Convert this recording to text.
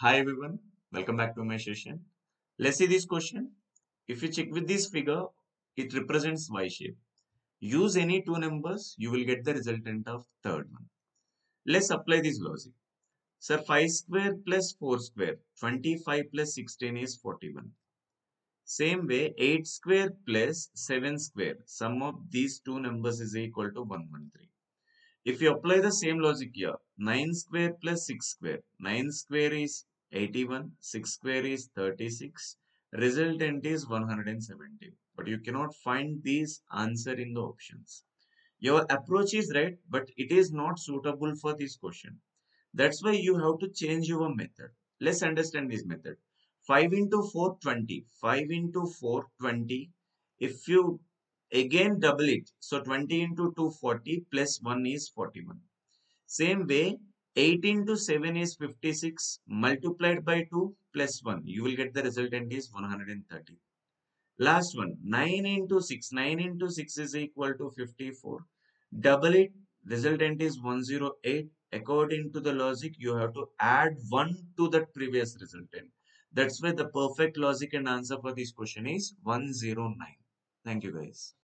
Hi everyone, welcome back to my session. Let's see this question. If you check with this figure, it represents Y shape. Use any two numbers, you will get the resultant of third one. Let's apply this logic. Sir, 5 square plus 4 square, 25 plus 16 is 41. Same way, 8 square plus 7 square, sum of these two numbers is equal to 113. If you apply the same logic here, 9 square plus 6 square, 9 square is 81, 6 square is 36, resultant is 170. But you cannot find this answer in the options. Your approach is right, but it is not suitable for this question. That's why you have to change your method. Let's understand this method. 5 into 4, 20. 5 into 4, 20. If you again double it. So 20 into 2, 40 plus 1 is 41. Same way, 18 into 7 is 56 multiplied by 2 plus 1. You will get the resultant is 130. Last one, 9 into 6. 9 into 6 is equal to 54. Double it, resultant is 108. According to the logic, you have to add 1 to that previous resultant. That's why the perfect logic and answer for this question is 109. Thank you guys.